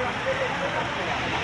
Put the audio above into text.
すいません。